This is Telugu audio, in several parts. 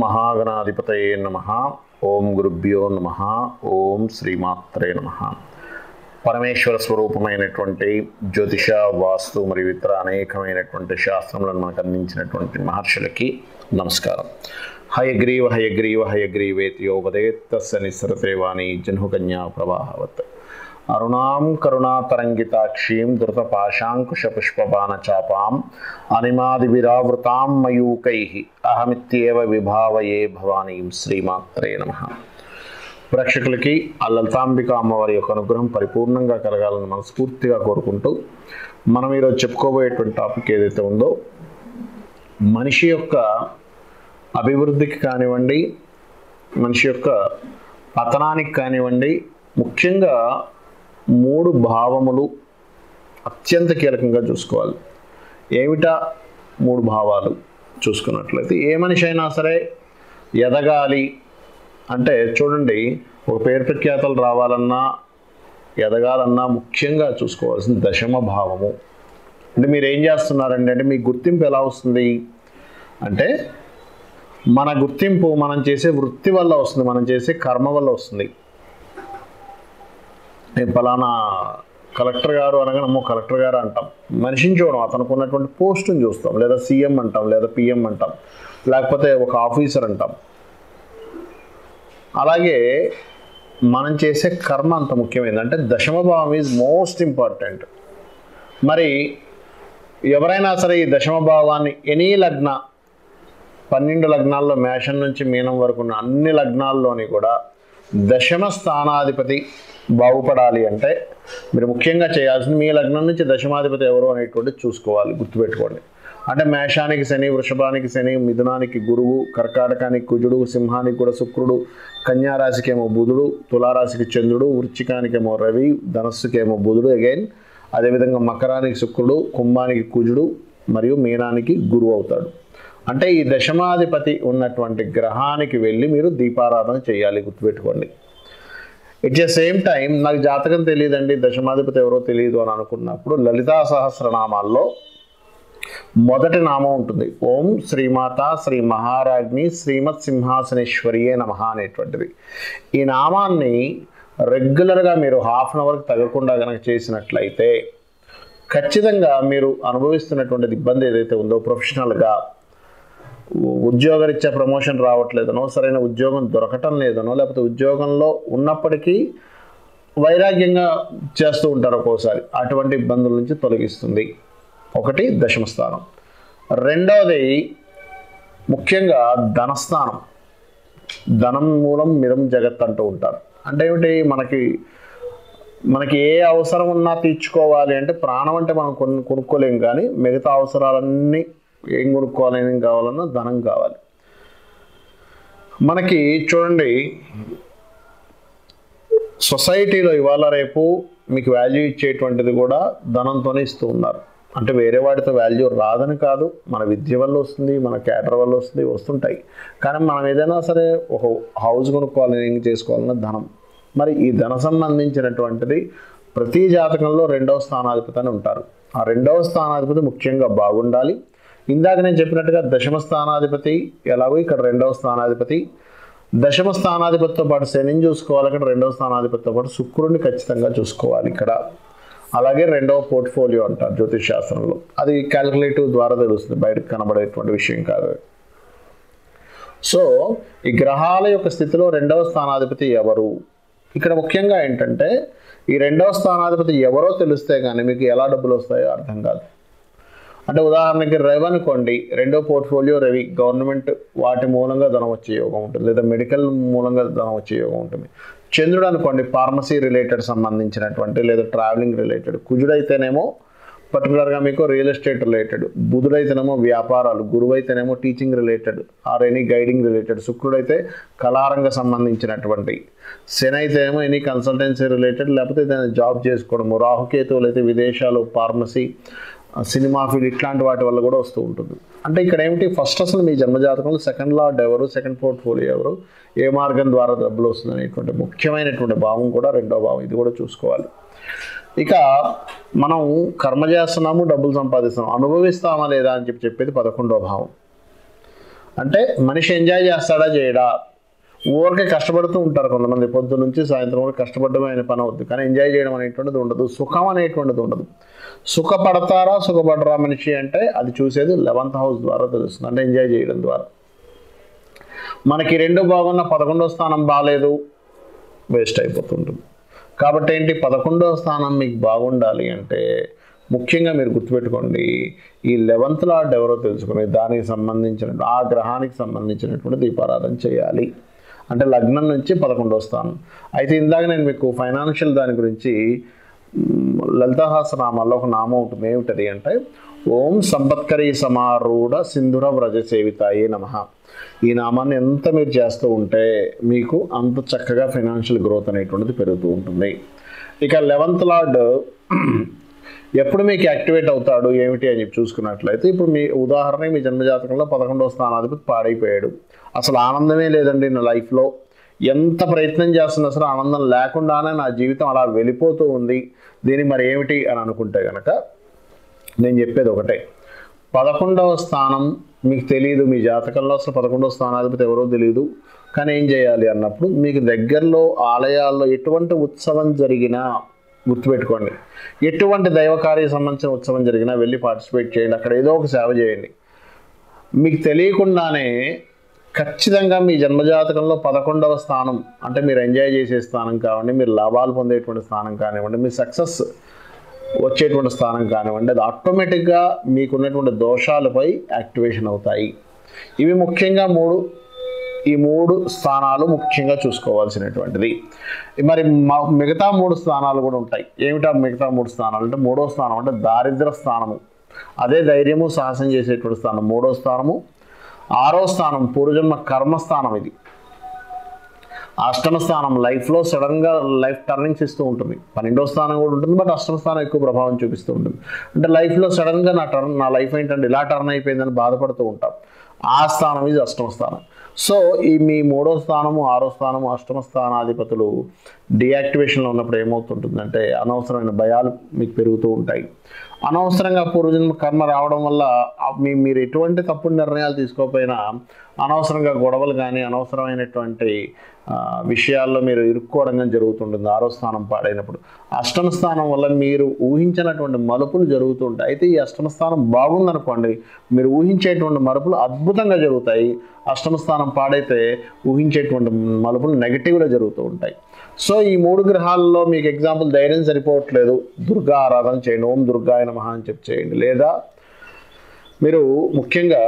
మహాగణాధిపతయే నమ. ఓం గురుభ్యో నమ. ఓం శ్రీమాత్రే నమ. పరమేశ్వర స్వరూపమైనటువంటి జ్యోతిష వాస్తు మరియు ఇతర అనేకమైనటువంటి శాస్త్రములను మనకు అందించినటువంటి మహర్షులకి నమస్కారం. హయగ్రీవ హయగ్రీవ హయగ్రీవేతి యోపదేత్తస్య నిస్సరతే వాణి జన్హుకన్యా ప్రవాహవత్ అరుణాం కరుణాతరంగితాక్షీం ధృతపాశాంకుశపుష్పబాణచాపాం అనిమాదివిరావృతాం మయూకై అహమిత్యేవ విభావయే భవానీం శ్రీమాత్రే నమ. ప్రేక్షకులకి ఆ లలితాంబిక అమ్మవారి యొక్క అనుగ్రహం పరిపూర్ణంగా కలగాలని మనస్ఫూర్తిగా కోరుకుంటూ మనం ఈరోజు చెప్పుకోబోయేటువంటి టాపిక్ ఏదైతే ఉందో మనిషి యొక్క అభివృద్ధికి కానివ్వండి మనిషి యొక్క పతనానికి కానివ్వండి ముఖ్యంగా మూడు భావములు అత్యంత కీలకంగా చూసుకోవాలి. ఏమిటా మూడు భావాలు? చూసుకున్నట్లయితే ఏ మనిషి అయినా సరే ఎదగాలి అంటే చూడండి ఒక పేరు ప్రఖ్యాతలు రావాలన్నా ఎదగాలన్నా ముఖ్యంగా చూసుకోవాల్సింది దశమ భావము. అంటే మీరు ఏం చేస్తున్నారండి? అంటే మీ గుర్తింపు ఎలా వస్తుంది? అంటే మన గుర్తింపు మనం చేసే వృత్తి వల్ల వస్తుంది మనం చేసే కర్మ వల్ల వస్తుంది. నేను ఫలానా కలెక్టర్ గారు అనగానే కలెక్టర్ గారు అంటాం. మనిషిని చూడడం అతనికి ఉన్నటువంటి పోస్టుని చూస్తాం. లేదా సీఎం అంటాం లేదా పిఎం అంటాం. లేకపోతే ఒక ఆఫీసర్ అంటాం. అలాగే మనం చేసే కర్మ అంత ముఖ్యమైనది అంటే దశమభావం ఈజ్ మోస్ట్ ఇంపార్టెంట్ మరి ఎవరైనా సరే ఈ దశమభావాన్ని ఎనీ లగ్న పన్నెండు లగ్నాల్లో మేషం నుంచి మీనం వరకు ఉన్న అన్ని లగ్నాల్లోని కూడా దశమ స్థానాధిపతి బాగుపడాలి అంటే మీరు ముఖ్యంగా చేయాల్సింది మీ లగ్నం నుంచి దశమాధిపతి ఎవరు అనేటువంటి చూసుకోవాలి గుర్తుపెట్టుకోండి. అంటే మేషానికి శని వృషభానికి శని మిథునానికి గురువు కర్కాటకానికి కుజుడు సింహానికి కూడా శుక్రుడు కన్యారాశికేమో బుధుడు తులారాశికి చంద్రుడు వృచ్చికానికేమో రవి ధనస్సుకేమో బుధుడు అగైన్ అదేవిధంగా మకరానికి శుక్రుడు కుంభానికి కుజుడు మరియు మీనానికి గురువు అవుతాడు. అంటే ఈ దశమాధిపతి ఉన్నటువంటి గ్రహానికి వెళ్ళి మీరు దీపారాధన చేయాలి గుర్తుపెట్టుకోండి. ఇట్ ద సేమ్ టైం నాకు జాతకం తెలియదండి దశమాధిపతి ఎవరో తెలియదు అని అనుకున్నప్పుడు లలితా సహస్రనామాల్లో మొదటి నామం ఉంటుంది. ఓం శ్రీమాత శ్రీ మహారాజ్ని శ్రీమత్ సింహాసనేశ్వరియే నమ అనేటువంటిది. ఈ నామాన్ని రెగ్యులర్గా మీరు హాఫ్ అన్ అవర్కి తగ్గకుండా కనుక చేసినట్లయితే ఖచ్చితంగా మీరు అనుభవిస్తున్నటువంటి ఇబ్బంది ఏదైతే ఉందో ప్రొఫెషనల్గా ఉద్యోగరీత్యా ప్రమోషన్ రావట్లేదనో సరైన ఉద్యోగం దొరకటం లేదనో లేకపోతే ఉద్యోగంలో ఉన్నప్పటికీ వైరాగ్యంగా చేస్తూ ఉంటారు ఒక్కోసారి. అటువంటి ఇబ్బందుల నుంచి తొలగిస్తుంది. ఒకటి దశమ స్థానం. రెండవది ముఖ్యంగా ధనస్థానం. ధనం మూలం మిదం జగత్ అంటూ ఉంటారు. అంటే ఏమిటి? మనకి మనకి ఏ అవసరం ఉన్నా తీర్చుకోవాలి అంటే ప్రాణం అంటే మనం కొను కొనుక్కోలేం కానీ మిగతా అవసరాలన్నీ ఏం కొనుక్కోవాలి ఏం కావాలన్నా ధనం కావాలి. మనకి చూడండి సొసైటీలో ఇవాళ రేపు మీకు వాల్యూ ఇచ్చేటువంటిది కూడా ధనంతోనే ఇస్తూ ఉన్నారు. అంటే వేరే వాటితో వాల్యూ రాదని కాదు మన విద్య వల్ల వస్తుంది మన క్యాటర్ వల్ల వస్తుంది వస్తుంటాయి. కానీ మనం ఏదైనా సరే ఒక హౌస్ కొనుక్కోవాలని ఏం చేసుకోవాలన్నా ధనం. మరి ఈ ధన సంబంధించినటువంటిది ప్రతి జాతకంలో రెండవ స్థానాధిపతి అని ఉంటారు. ఆ రెండవ స్థానాధిపతి ముఖ్యంగా బాగుండాలి ఇందాక నేను చెప్పినట్టుగా దశమ స్థానాధిపతి ఎలాగో ఇక్కడ రెండవ స్థానాధిపతి. దశమ స్థానాధిపతితో పాటు శనిని చూసుకోవాలి ఇక్కడ రెండవ స్థానాధిపతితో పాటు శుక్రుడిని ఖచ్చితంగా చూసుకోవాలి ఇక్కడ. అలాగే రెండవ పోర్ట్ఫోలియో అంటారు జ్యోతిష్ శాస్త్రంలో. అది క్యాలిక్యులేటివ్ ద్వారా తెలుస్తుంది బయటకు కనబడేటువంటి విషయం కాదు సో ఈ గ్రహాల యొక్క స్థితిలో రెండవ స్థానాధిపతి ఎవరు? ఇక్కడ ముఖ్యంగా ఏంటంటే ఈ రెండవ స్థానాధిపతి ఎవరో తెలిస్తే కానీ మీకు ఎలా డబ్బులు వస్తాయో అర్థం కాదు. అంటే ఉదాహరణకి రవి అనుకోండి రెండో పోర్ట్ఫోలియో రవి గవర్నమెంట్ వాటి మూలంగా ధనం వచ్చే యోగం ఉంటుంది. లేదా మెడికల్ మూలంగా ధనం వచ్చే యోగం ఉంటుంది. చంద్రుడు అనుకోండి ఫార్మసీ రిలేటెడ్ సంబంధించినటువంటి లేదా ట్రావెలింగ్ రిలేటెడ్ కుజుడైతేనేమో పర్టికులర్గా మీకు రియల్ ఎస్టేట్ రిలేటెడ్ బుధుడైతేనేమో వ్యాపారాలు గురువు అయితేనేమో teaching related or any guiding related శుక్రుడైతే కళారంగ సంబంధించినటువంటి. శని అయితేనేమో ఎనీ కన్సల్టెన్సీ రిలేటెడ్ లేకపోతే ఏదైనా జాబ్ చేసుకోవడము. రాహుకేతువులు అయితే విదేశాలు ఫార్మసీ సినిమా ఫీల్డ్ ఇట్లాంటి వాటి వల్ల కూడా వస్తూ ఉంటుంది. అంటే ఇక్కడ ఏమిటి? ఫస్ట్ అసలు మీ జన్మజాతకంలో సెకండ్ లార్డ్ ఎవరు? సెకండ్ పోర్ట్ఫోలియో ఎవరు? ఏ మార్గం ద్వారా డబ్బులు వస్తుంది అనేటువంటి ముఖ్యమైనటువంటి భావం కూడా రెండో భావం. ఇది కూడా చూసుకోవాలి. ఇక మనం కర్మ చేస్తున్నాము డబ్బులు సంపాదిస్తున్నాము అనుభవిస్తామా లేదా అని చెప్పి చెప్పేది పదకొండో భావం. అంటే మనిషి ఎంజాయ్ చేస్తాడా? చేయడా? ఊరికే కష్టపడుతూ ఉంటారు కొంతమంది. పొద్దు నుంచి సాయంత్రం వరకు కష్టపడడం ఆయన పని అవుతుంది కానీ ఎంజాయ్ చేయడం అనేటువంటిది ఉండదు. సుఖం అనేటువంటిది ఉండదు. సుఖపడతారా సుఖపడరా మనిషి అంటే అది చూసేది లెవెంత్ హౌస్ ద్వారా తెలుస్తుంది. అంటే ఎంజాయ్ చేయడం ద్వారా. మనకి రెండు బాగున్న పదకొండో స్థానం బాగాలేదు వేస్ట్ అయిపోతుంటుంది. కాబట్టి ఏంటి? పదకొండో స్థానం మీకు బాగుండాలి అంటే ముఖ్యంగా మీరు గుర్తుపెట్టుకోండి ఈ లెవెంత్ లార్డ్ ఎవరో తెలుసుకుని దానికి సంబంధించిన ఆ గ్రహానికి సంబంధించినటువంటి దీపారాధన చేయాలి. అంటే లగ్నం నుంచి పదకొండో స్థానం అయితే ఇందాక నేను మీకు ఫైనాన్షియల్ దాని గురించి లలితహాస నామాల్లో ఒక నామం ఉంటుంది. ఏమిటది అంటే ఓం సంపత్కరీ సమారూఢ సింధుర వ్రజ సేవితాయే నమ. ఈ నామాన్ని ఎంత మీరు చేస్తూ ఉంటే మీకు అంత చక్కగా ఫైనాన్షియల్ గ్రోత్ అనేటువంటిది పెరుగుతూ ఉంటుంది. ఇక లెవెంత్ లార్డ్ ఎప్పుడు మీకు యాక్టివేట్ అవుతాడు ఏమిటి అని చెప్పి చూసుకున్నట్లయితే ఇప్పుడు మీ ఉదాహరణకి మీ జన్మజాతకంలో పదకొండవ స్థానాధిపతి పాడైపోయాడు. అసలు ఆనందమే లేదండి నా లైఫ్లో. ఎంత ప్రయత్నం చేస్తున్నా సరే ఆనందం లేకుండానే నా జీవితం అలా వెళ్ళిపోతూ ఉంది. దీని మరి ఏమిటి అని అనుకుంటే కనుక నేను చెప్పేది ఒకటే. పదకొండవ స్థానం మీకు తెలియదు మీ జాతకంలో అసలు పదకొండవ స్థానాధిపతి ఎవరో తెలియదు కానీ ఏం చేయాలి అన్నప్పుడు మీకు దగ్గరలో ఆలయాల్లో ఎటువంటి ఉత్సవం జరిగినా గుర్తుపెట్టుకోండి. ఎటువంటి దైవ కార్య సంబంధించిన ఉత్సవం జరిగినా వెళ్ళి పార్టిసిపేట్ చేయండి. అక్కడ ఏదో ఒక సేవ చేయండి. మీకు తెలియకుండానే ఖచ్చితంగా మీ జన్మజాతకంలో పదకొండవ స్థానం అంటే మీరు ఎంజాయ్ చేసే స్థానం కావండి మీరు లాభాలు పొందేటువంటి స్థానం కానివ్వండి మీ సక్సెస్ వచ్చేటువంటి స్థానం కానివ్వండి అది ఆటోమేటిక్గా మీకున్నటువంటి దోషాలపై యాక్టివేషన్ అవుతాయి. ఇవి ముఖ్యంగా మూడు ఈ మూడు స్థానాలు ముఖ్యంగా చూసుకోవాల్సినటువంటిది. మరి మిగతా మూడు స్థానాలు కూడా ఉంటాయి. ఏమిటా మిగతా మూడు స్థానాలు? అంటే మూడో స్థానం అంటే దారిద్ర స్థానము. అదే ధైర్యము సాహసం చేసేటువంటి స్థానం. మూడో స్థానము. ఆరో స్థానం పూర్వజన్మ కర్మస్థానం ఇది. అష్టమ స్థానం లైఫ్లో సడన్గా లైఫ్ టర్నింగ్స్ ఇస్తూ ఉంటుంది. పన్నెండో స్థానం కూడా ఉంటుంది బట్ అష్టమ స్థానం ఎక్కువ ప్రభావం చూపిస్తూ ఉంటుంది. అంటే లైఫ్లో సడన్గా నా టర్న్ నా లైఫ్ ఏంటంటే ఇలా టర్న్ అయిపోయిందని బాధపడుతూ ఉంటాం. ఆ స్థానం ఇది అష్టమ స్థానం. సో ఈ మీ మూడో స్థానము ఆరో స్థానము అష్టమ స్థానాధిపతులు డియాక్టివేషన్లో ఉన్నప్పుడు ఏమవుతుంటుందంటే అనవసరమైన భయాలు మీకు పెరుగుతూ ఉంటాయి. అనవసరంగా పూర్వజన్మ కర్మ రావడం వల్ల మీ మీరు ఎటువంటి తప్పుడు నిర్ణయాలు తీసుకోకపోయినా అనవసరంగా గొడవలు కానీ అనవసరమైనటువంటి విషయాల్లో మీరు ఇరుక్కోవడం జరుగుతుంటుంది. ఆరో స్థానం పాడైనప్పుడు అష్టమ స్థానం వల్ల మీరు ఊహించినటువంటి మలుపులు జరుగుతుంటాయి. అయితే ఈ అష్టమ స్థానం బాగుందనుకోండి. మీరు ఊహించేటువంటి మలుపులు అద్భుతంగా జరుగుతాయి. అష్టమ స్థానం పాడైతే ఊహించేటువంటి మలుపులు నెగిటివ్గా జరుగుతూ ఉంటాయి. సో ఈ మూడు గ్రహాల్లో మీకు ఎగ్జాంపుల్ ధైర్యం సరిపోవట్లేదు. దుర్గా ఆరాధన చేయండి. ఓం దుర్గాయ నమః అని చెప్పి చేయండి. లేదా మీరు ముఖ్యంగా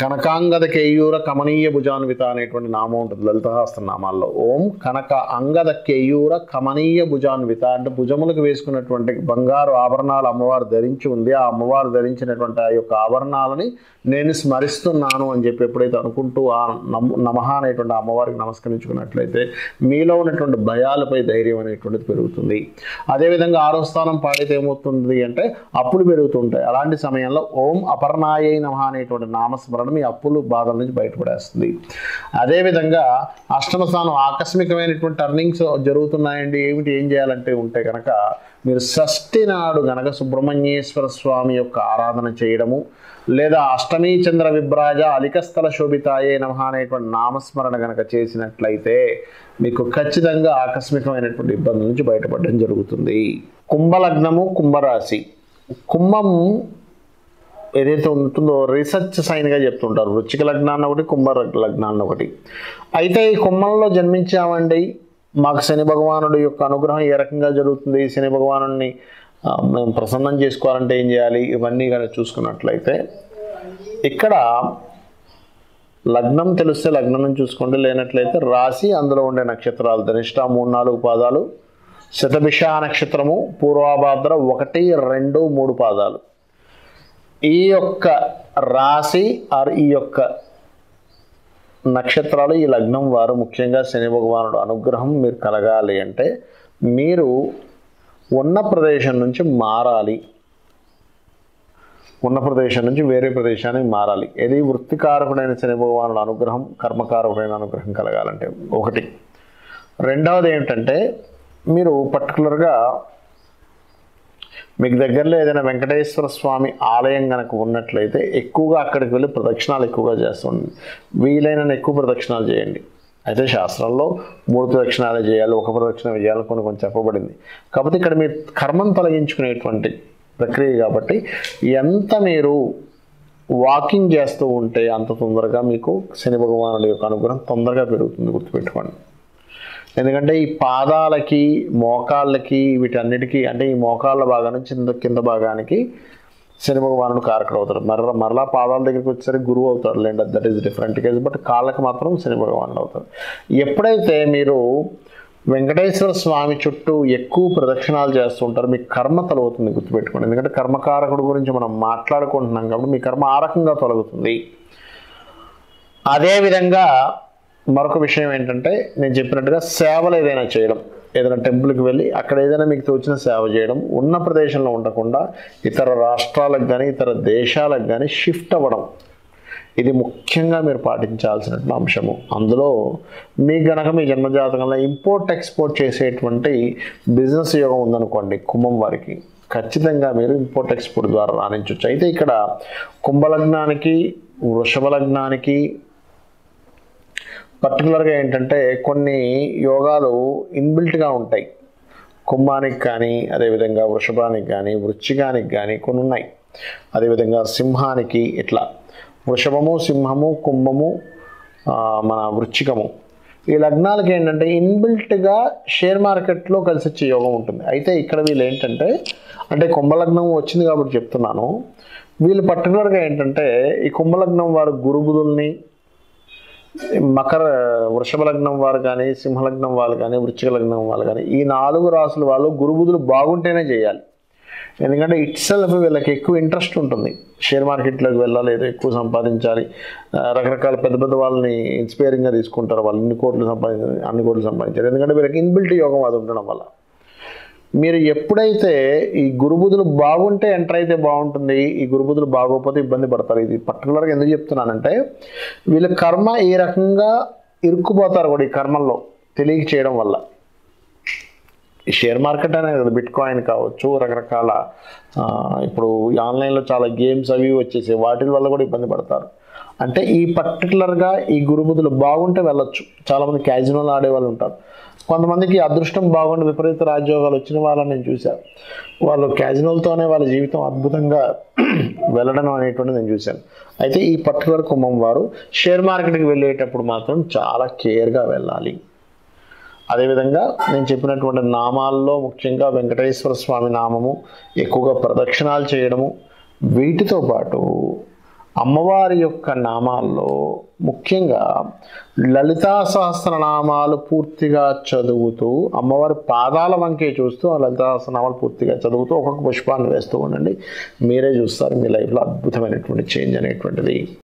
కనకాంగద కేయూర కమనీయ భుజాన్విత అనేటువంటి నామం ఉంటుంది లలితహాస్త్ర నామాల్లో ఓం కనక అంగద కేయూర కమనీయ భుజాన్విత అంటే భుజములకు వేసుకున్నటువంటి బంగారు ఆభరణాలు అమ్మవారు ధరించి ఉంది. ఆ అమ్మవారు ధరించినటువంటి ఆ యొక్క ఆభరణాలని నేను స్మరిస్తున్నాను అని చెప్పి ఎప్పుడైతే అనుకుంటూ ఆ నమ అనేటువంటి ఆ అమ్మవారికి నమస్కరించుకున్నట్లయితే మీలో ఉన్నటువంటి భయాలపై ధైర్యం అనేటువంటిది పెరుగుతుంది. అదేవిధంగా ఆరో స్థానం పాడైతే ఏమవుతుంది అంటే అప్పులు పెరుగుతుంటాయి. అలాంటి సమయంలో ఓం అపర్ణాయై నమ అనేటువంటి నామస్మరణ మీ అప్పులు బాధల నుంచి బయటపడేస్తుంది. అదేవిధంగా అష్టమ స్థానం ఆకస్మికమైనటువంటి టర్నింగ్స్ జరుగుతున్నాయండి. ఏమిటి ఏం చేయాలంటే ఉంటే కనుక మీరు షష్ఠి నాడు గనక సుబ్రహ్మణ్యేశ్వర స్వామి యొక్క ఆరాధన చేయడము లేదా అష్టమీ చంద్ర విభ్రాజ అలికస్థల శోభితాయే నమః అనేటువంటి నామస్మరణ గనక చేసినట్లయితే మీకు ఖచ్చితంగా ఆకస్మికమైనటువంటి ఇబ్బందుల నుంచి బయటపడడం జరుగుతుంది. కుంభలగ్నము కుంభరాశి. కుంభం ఏదైతే ఉంటుందో రీసెర్చ్ సైన్గా చెప్తుంటారు వృచ్చిక లగ్నాన్ని ఒకటి కుంభ లగ్నాన్ని ఒకటి. అయితే ఈ కుంభంలో జన్మించామండి. మాకు శని భగవానుడు యొక్క అనుగ్రహం ఏ రకంగా జరుగుతుంది? శని భగవానుడిని మేము ప్రసన్నం చేసుకోవాలంటే ఏం చేయాలి? ఇవన్నీ కనుక చూసుకున్నట్లయితే ఇక్కడ లగ్నం తెలిస్తే లగ్నం నుంచి చూసుకోండి. లేనట్లయితే రాశి అందులో ఉండే నక్షత్రాలు ధనిష్ట మూడు నాలుగు పాదాలు శతభిష నక్షత్రము పూర్వాభాద్ర ఒకటి రెండు మూడు పాదాలు. ఈ యొక్క రాశి ఆర్ ఈ యొక్క నక్షత్రాలు ఈ లగ్నం వారు ముఖ్యంగా శని భగవానుడు అనుగ్రహం మీరు కలగాలి అంటే మీరు ఉన్న ప్రదేశం నుంచి మారాలి. ఉన్న ప్రదేశం నుంచి వేరే ప్రదేశానికి మారాలి. ఏది వృత్తికారకుడైన శని భగవానుడు అనుగ్రహం కర్మకారకుడైన అనుగ్రహం కలగాలంటే ఒకటి. రెండవది ఏమిటంటే మీరు పర్టికులర్గా మీకు దగ్గరలో ఏదైనా వెంకటేశ్వర స్వామి ఆలయం కనుక ఉన్నట్లయితే ఎక్కువగా అక్కడికి వెళ్ళి ప్రదక్షిణాలు ఎక్కువగా చేస్తుంది వీలైన ఎక్కువ ప్రదక్షిణాలు చేయండి. అయితే శాస్త్రంలో మూడు ప్రదక్షిణాలు చేయాలి ఒక ప్రదక్షిణ చేయాలి కొన్ని కొన్ని చెప్పబడింది. కాకపోతే ఇక్కడ మీరు కర్మను తొలగించుకునేటువంటి ప్రక్రియ కాబట్టి ఎంత మీరు వాకింగ్ చేస్తూ ఉంటే అంత తొందరగా మీకు శని భగవానుడి యొక్క అనుగ్రహం తొందరగా పెరుగుతుంది గుర్తుపెట్టుకోండి. ఎందుకంటే ఈ పాదాలకి మోకాళ్ళకి వీటన్నిటికీ అంటే ఈ మోకాళ్ళ భాగం నుంచి కింద భాగానికి శని భగవానుడు కారకుడు అవుతాడు మర మరలా పాదాల దగ్గరికి వచ్చేసరికి గురువు అవుతాడు. లేండి that is different case but కాళ్ళకి మాత్రం శని భగవానుడు అవుతాడు. ఎప్పుడైతే మీరు వెంకటేశ్వర స్వామి చుట్టూ ఎక్కువ ప్రదక్షిణాలు చేస్తుంటారు మీ కర్మ తొలగుతుంది గుర్తుపెట్టుకోండి. ఎందుకంటే కర్మకారకుడు గురించి మనం మాట్లాడుకుంటున్నాం కాబట్టి మీ కర్మ ఆ రకంగా తొలగుతుంది. అదేవిధంగా మరొక విషయం ఏంటంటే నేను చెప్పినట్టుగా సేవలు ఏదైనా చేయడం. ఏదైనా టెంపుల్కి వెళ్ళి అక్కడ ఏదైనా మీకు తోచిన సేవ చేయడం ఉన్న ప్రదేశంలో ఉండకుండా ఇతర రాష్ట్రాలకు కానీ ఇతర దేశాలకు కానీ షిఫ్ట్ అవ్వడం. ఇది ముఖ్యంగా మీరు పాటించాల్సిన అంశము. అందులో మీ గనక మీ జన్మజాతకంలో ఇంపోర్ట్ ఎక్స్పోర్ట్ చేసేటువంటి బిజినెస్ యోగం ఉందనుకోండి కుంభం వారికి. ఖచ్చితంగా మీరు ఇంపోర్ట్ ఎక్స్పోర్ట్ ద్వారా రాణించవచ్చు అయితే ఇక్కడ కుంభలగ్నానికి వృషభ లగ్నానికి పర్టికులర్గా ఏంటంటే కొన్ని యోగాలు ఇన్బిల్ట్గా ఉంటాయి. కుంభానికి కానీ అదేవిధంగా వృషభానికి కానీ వృచ్చికానికి కానీ కొన్ని ఉన్నాయి. అదేవిధంగా సింహానికి ఇట్లా. వృషభము సింహము కుంభము మన వృచ్చికము. ఈ లగ్నాలకి ఏంటంటే ఇన్బిల్ట్గా షేర్ మార్కెట్లో కలిసి వచ్చే యోగం ఉంటుంది. అయితే ఇక్కడ వీళ్ళు ఏంటంటే అంటే కుంభలగ్నం వచ్చింది కాబట్టి చెప్తున్నాను. వీళ్ళు పర్టికులర్గా ఏంటంటే ఈ కుంభలగ్నం వారు గురుబుధుల్ని మకర వృషభ లగ్నం వారు కానీ సింహలగ్నం వాళ్ళు కానీ వృశ్చిక లగ్నం వాళ్ళు కానీ ఈ నాలుగు రాసుల వాళ్ళు గురుబుధులు బాగుంటేనే చేయాలి. ఎందుకంటే ఇట్ సెల్ఫ్ వీళ్ళకి ఎక్కువ ఇంట్రెస్ట్ ఉంటుంది. షేర్ మార్కెట్లోకి వెళ్ళాలి ఏదో ఎక్కువ సంపాదించాలి. రకరకాల పెద్ద పెద్ద వాళ్ళని ఇన్స్పైరింగ్గా తీసుకుంటారు. వాళ్ళు ఇన్ని కోట్లు సంపాదించాలి అన్ని కోట్లు సంపాదించారు. ఎందుకంటే వీళ్ళకి ఇన్బిల్ట్ యోగం అది ఉండడం వల్ల. మీరు ఎప్పుడైతే ఈ గురుబుధులు బాగుంటే ఎంటర్ అయితే బాగుంటుంది ఈ గురుబుధులు బాగోకపోతే ఇబ్బంది పడతారు. ఇది పర్టికులర్గా ఎందుకు చెప్తున్నానంటే వీళ్ళ కర్మ ఏ రకంగా ఇరుక్కుపోతారు కూడా ఈ కర్మల్లో తెలియక చేయడం వల్ల. ఈ షేర్ మార్కెట్ అనేది కదా బిట్ కాయిన్ కావచ్చు రకరకాల ఇప్పుడు ఈ ఆన్లైన్లో చాలా గేమ్స్ అవి వచ్చేసి వాటి వల్ల కూడా ఇబ్బంది పడతారు. అంటే ఈ పర్టికులర్గా ఈ గురుబుధులు బాగుంటే వెళ్ళొచ్చు. చాలామంది క్యాజినోలు ఆడే వాళ్ళు ఉంటారు. కొంతమందికి అదృష్టం బాగుండి విపరీత రాజ్యోగాలు వచ్చిన వాళ్ళని నేను చూశాను వాళ్ళు క్యాజినోలతోనే వాళ్ళ జీవితం అద్భుతంగా వెళ్ళడం అనేటువంటిది నేను చూశాను. అయితే ఈ పర్టికులర్ కుంభం వారు షేర్ మార్కెట్కి వెళ్ళేటప్పుడు మాత్రం చాలా కేర్గా వెళ్ళాలి. అదేవిధంగా నేను చెప్పినటువంటి నామాల్లో ముఖ్యంగా వెంకటేశ్వర స్వామి నామము ఎక్కువగా ప్రదక్షిణాలు చేయడము వీటితో పాటు అమ్మవారి యొక్క నామాల్లో ముఖ్యంగా లలితా సహస్రనామాలు పూర్తిగా చదువుతూ అమ్మవారి పాదాల వంకే చూస్తూ ఆ లలితా సహస్రనామాలు పూర్తిగా చదువుతూ ఒక్కొక్క పుష్పాన్ని వేస్తూ ఉండండి. మీరే చూస్తారు మీ లైఫ్లో అద్భుతమైనటువంటి చేంజ్ అనేటువంటిది.